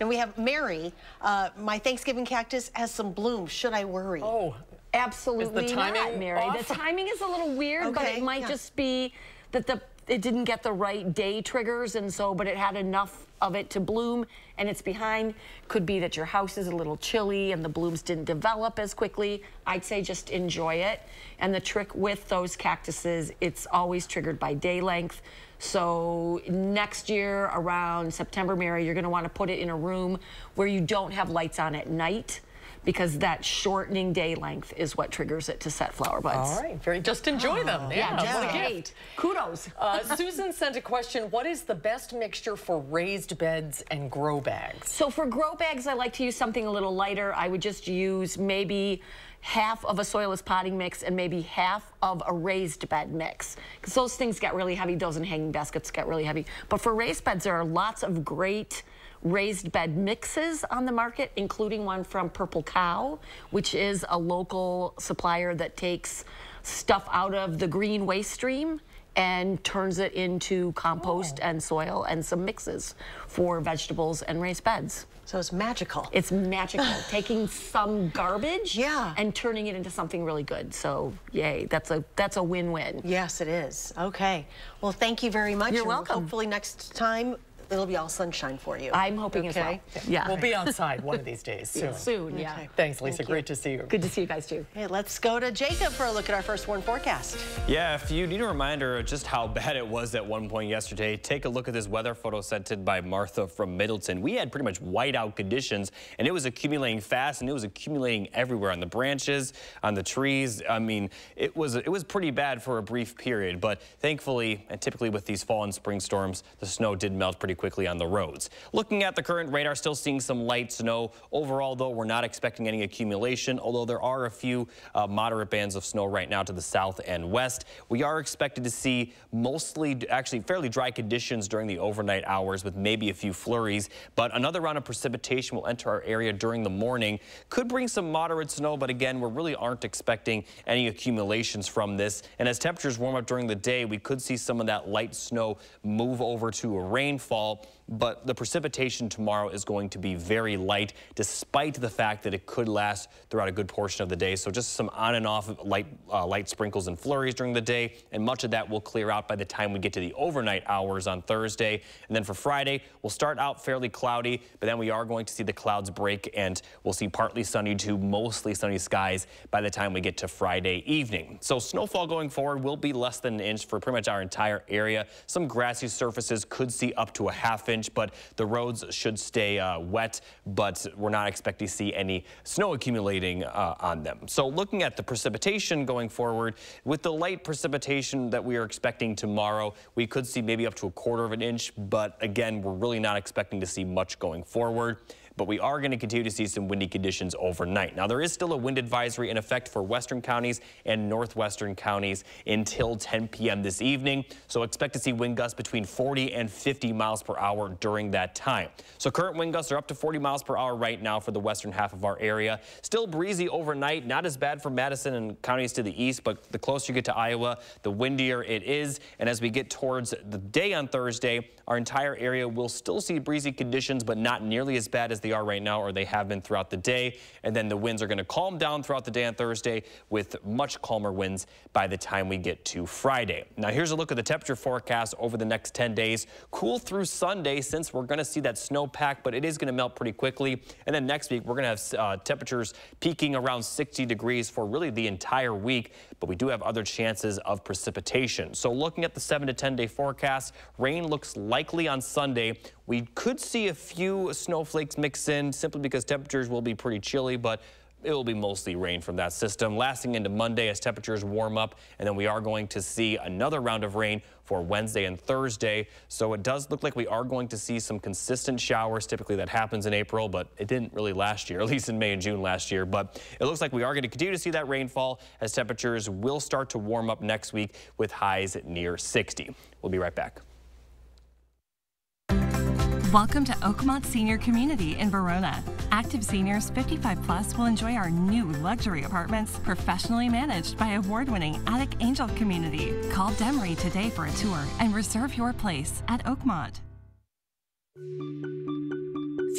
And we have Mary. Uh, my Thanksgiving cactus has some blooms. Should I worry? Oh, Absolutely not, timing Mary. off? The timing is a little weird, but it might yeah. just be that the it didn't get the right day triggers, and so but it had enough of it to bloom, and it's behind. Could be that your house is a little chilly and the blooms didn't develop as quickly. I'd say just enjoy it. And the trick with those cactuses, it's always triggered by day length. So next year around September, Mary, you're going to want to put it in a room where you don't have lights on at night because that shortening day length is what triggers it to set flower buds. All right, very, just enjoy them. Yeah, Yeah, what a gift. Kudos. Uh, Susan sent a question. What is the best mixture for raised beds and grow bags? So for grow bags, I like to use something a little lighter. I would just use maybe half of a soilless potting mix and maybe half of a raised bed mix. Because those things get really heavy. Those and hanging baskets get really heavy. But for raised beds, there are lots of great raised bed mixes on the market, including one from Purple Cow, which is a local supplier that takes stuff out of the green waste stream and turns it into compost oh. and soil and some mixes for vegetables and raised beds. So it's magical. It's magical. Taking some garbage Yeah. and turning it into something really good. So yay, that's a that's a win-win. Yes, it is. Okay. Well, thank you very much. You're welcome. Hopefully next time it'll be all sunshine for you. I'm hoping as well. Okay. Yeah. We'll be outside one of these days soon. Soon, yeah. Okay. Thanks, Lisa. Thank. Great to see you. Good to see you guys too. Okay, let's go to Jacob for a look at our first warn forecast. Yeah, if you need a reminder of just how bad it was at one point yesterday, take a look at this weather photo sent in by Martha from Middleton. We had pretty much whiteout conditions, and it was accumulating fast, and it was accumulating everywhere on the branches, on the trees. I mean, it was it was pretty bad for a brief period, but thankfully, and typically with these fall and spring storms, the snow did melt pretty quickly. Quickly on the roads. Looking at the current radar, still seeing some light snow. Overall, though, we're not expecting any accumulation, although there are a few uh, moderate bands of snow right now to the south and west. We are expected to see mostly, actually fairly dry conditions during the overnight hours with maybe a few flurries, but another round of precipitation will enter our area during the morning. Could bring some moderate snow, but again, we really aren't expecting any accumulations from this. And as temperatures warm up during the day, we could see some of that light snow move over to a rainfall Paul but the precipitation tomorrow is going to be very light despite the fact that it could last throughout a good portion of the day. So just some on and off light, uh, light sprinkles and flurries during the day, and much of that will clear out by the time we get to the overnight hours on Thursday. And then for Friday, we'll start out fairly cloudy, but then we are going to see the clouds break and we'll see partly sunny to mostly sunny skies by the time we get to Friday evening. So snowfall going forward will be less than an inch for pretty much our entire area. Some grassy surfaces could see up to a half inch inch, but the roads should stay uh, wet, but we're not expecting to see any snow accumulating uh, on them. So looking at the precipitation going forward, with the light precipitation that we are expecting tomorrow, we could see maybe up to a quarter of an inch, but again, we're really not expecting to see much going forward but we are going to continue to see some windy conditions overnight. Now, there is still a wind advisory in effect for western counties and northwestern counties until 10 p.m. this evening, so expect to see wind gusts between 40 and 50 miles per hour during that time. So current wind gusts are up to 40 miles per hour right now for the western half of our area. Still breezy overnight, not as bad for Madison and counties to the east, but the closer you get to Iowa, the windier it is. And as we get towards the day on Thursday, our entire area will still see breezy conditions, but not nearly as bad as are right now or they have been throughout the day. And then the winds are going to calm down throughout the day on Thursday with much calmer winds by the time we get to Friday. Now here's a look at the temperature forecast over the next 10 days. Cool through Sunday since we're going to see that snowpack, but it is going to melt pretty quickly. And then next week we're going to have uh, temperatures peaking around 60 degrees for really the entire week, but we do have other chances of precipitation. So looking at the 7 to 10 day forecast, rain looks likely on Sunday we could see a few snowflakes mix in simply because temperatures will be pretty chilly, but it will be mostly rain from that system. Lasting into Monday as temperatures warm up and then we are going to see another round of rain for Wednesday and Thursday. So it does look like we are going to see some consistent showers typically that happens in April but it didn't really last year at least in May and June last year. But it looks like we are going to continue to see that rainfall as temperatures will start to warm up next week with highs near 60 we'll be right back Welcome to Oakmont Senior Community in Verona. Active seniors 55 plus will enjoy our new luxury apartments, professionally managed by award-winning Attic Angel Community. Call Demery today for a tour and reserve your place at Oakmont.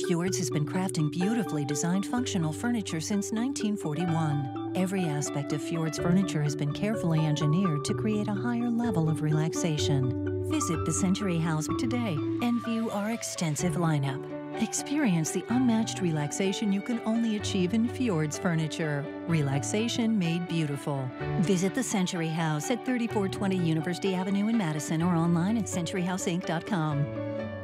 Fjords has been crafting beautifully designed functional furniture since 1941. Every aspect of Fjord's furniture has been carefully engineered to create a higher level of relaxation. Visit the Century House today and view our extensive lineup. Experience the unmatched relaxation you can only achieve in Fjord's furniture. Relaxation made beautiful. Visit the Century House at 3420 University Avenue in Madison or online at centuryhouseinc.com.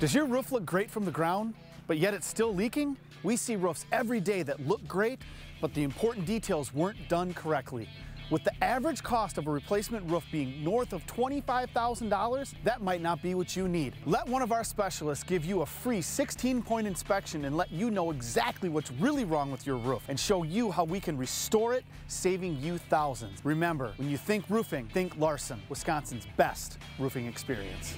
Does your roof look great from the ground, but yet it's still leaking? We see roofs every day that look great, but the important details weren't done correctly. With the average cost of a replacement roof being north of $25,000, that might not be what you need. Let one of our specialists give you a free 16-point inspection and let you know exactly what's really wrong with your roof and show you how we can restore it, saving you thousands. Remember, when you think roofing, think Larson, Wisconsin's best roofing experience.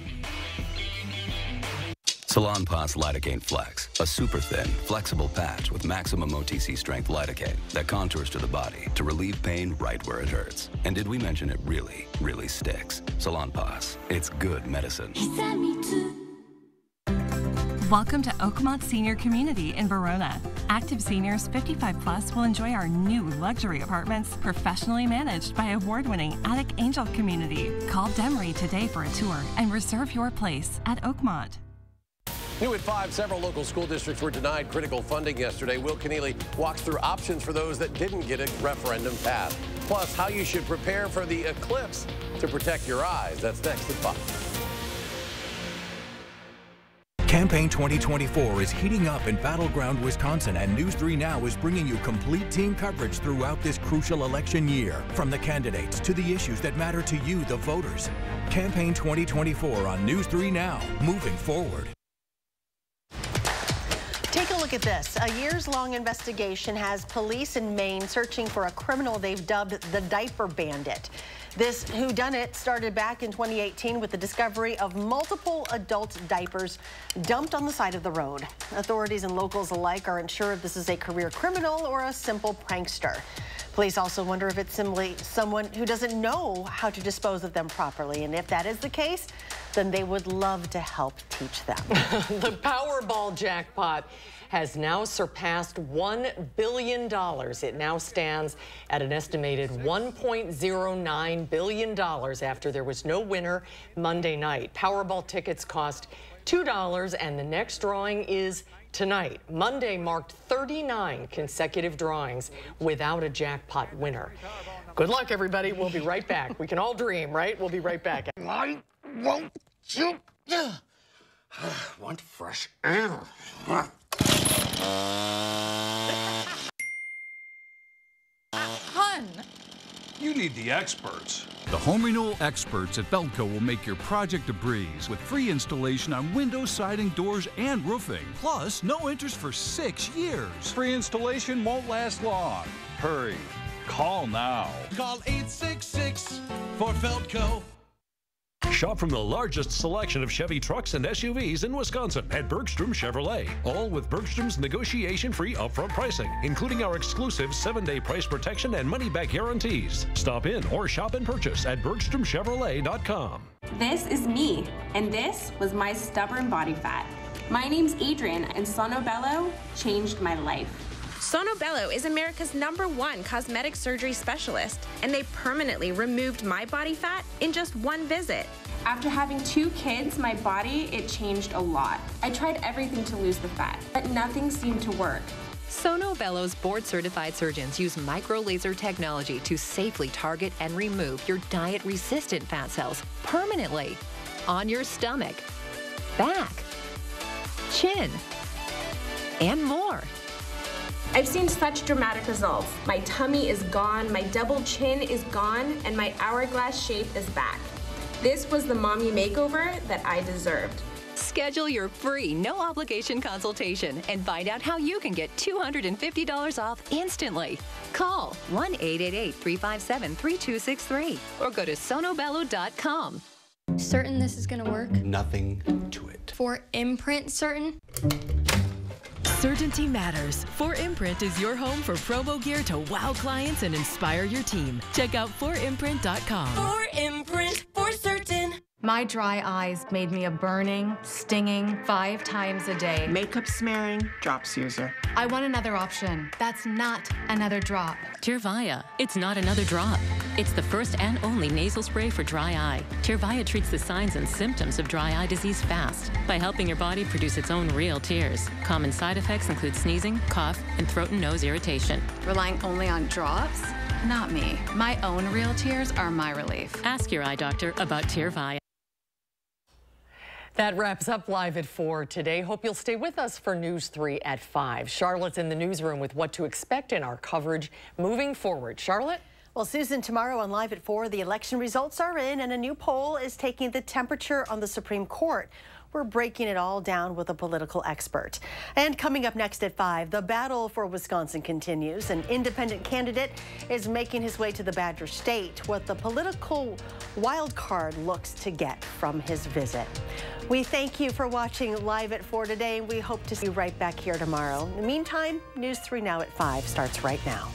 Salonpas Lidocaine Flex, a super thin, flexible patch with maximum OTC strength lidocaine that contours to the body to relieve pain right where it hurts. And did we mention it really, really sticks? Salonpas, it's good medicine. Welcome to Oakmont Senior Community in Verona. Active seniors 55 plus will enjoy our new luxury apartments, professionally managed by award-winning Attic Angel Community. Call Demery today for a tour and reserve your place at Oakmont. New at 5, several local school districts were denied critical funding yesterday. Will Keneally walks through options for those that didn't get a referendum passed. Plus, how you should prepare for the eclipse to protect your eyes. That's next at 5. Campaign 2024 is heating up in battleground Wisconsin, and News 3 Now is bringing you complete team coverage throughout this crucial election year. From the candidates to the issues that matter to you, the voters. Campaign 2024 on News 3 Now, moving forward. Look at this. A years-long investigation has police in Maine searching for a criminal they've dubbed the Diaper Bandit. This whodunit started back in 2018 with the discovery of multiple adult diapers dumped on the side of the road. Authorities and locals alike are unsure if this is a career criminal or a simple prankster. Police also wonder if it's simply someone who doesn't know how to dispose of them properly. And if that is the case, then they would love to help teach them. the Powerball jackpot has now surpassed $1 billion. It now stands at an estimated $1.09 billion after there was no winner Monday night. Powerball tickets cost $2 and the next drawing is tonight. Monday marked 39 consecutive drawings without a jackpot winner. Good luck, everybody. We'll be right back. We can all dream, right? We'll be right back. Why won't you? Want fresh air. Hun! You need the experts. The home renewal experts at Feldco will make your project a breeze with free installation on windows, siding, doors, and roofing. Plus, no interest for six years. Free installation won't last long. Hurry. Call now. Call 866 for Feldco. Shop from the largest selection of Chevy trucks and SUVs in Wisconsin at Bergstrom Chevrolet. All with Bergstrom's negotiation-free upfront pricing, including our exclusive seven-day price protection and money-back guarantees. Stop in or shop and purchase at bergstromchevrolet.com. This is me, and this was my stubborn body fat. My name's Adrian, and Sono Bello changed my life. Sono Bello is America's number one cosmetic surgery specialist, and they permanently removed my body fat in just one visit. After having two kids, my body, it changed a lot. I tried everything to lose the fat, but nothing seemed to work. Sono Bello's board certified surgeons use micro laser technology to safely target and remove your diet resistant fat cells permanently on your stomach, back, chin, and more. I've seen such dramatic results. My tummy is gone, my double chin is gone, and my hourglass shape is back. This was the mommy makeover that I deserved. Schedule your free, no obligation consultation and find out how you can get $250 off instantly. Call 1 888 357 3263 or go to sonobello.com. Certain this is gonna work? Nothing to it. 4imprint certain? Certainty matters. 4imprint is your home for promo gear to wow clients and inspire your team. Check out 4imprint.com. 4imprint for certain. My dry eyes made me a burning, stinging five times a day. Makeup smearing, drops user. I want another option. That's not another drop. Tyrvaya. It's not another drop. It's the first and only nasal spray for dry eye. Tyrvaya treats the signs and symptoms of dry eye disease fast by helping your body produce its own real tears. Common side effects include sneezing, cough, and throat and nose irritation. Relying only on drops? Not me. My own real tears are my relief. Ask your eye doctor about Tyrvaya. That wraps up Live at 4 today. Hope you'll stay with us for News 3 at 5. Charlotte's in the newsroom with what to expect in our coverage moving forward. Charlotte? Well, Susan, tomorrow on Live at 4, the election results are in and a new poll is taking the temperature on the Supreme Court. We're breaking it all down with a political expert. And coming up next at 5, the battle for Wisconsin continues. An independent candidate is making his way to the Badger State. What the political wild card looks to get from his visit. We thank you for watching Live at 4 today, we hope to see you right back here tomorrow. In the meantime, News 3 Now at 5 starts right now.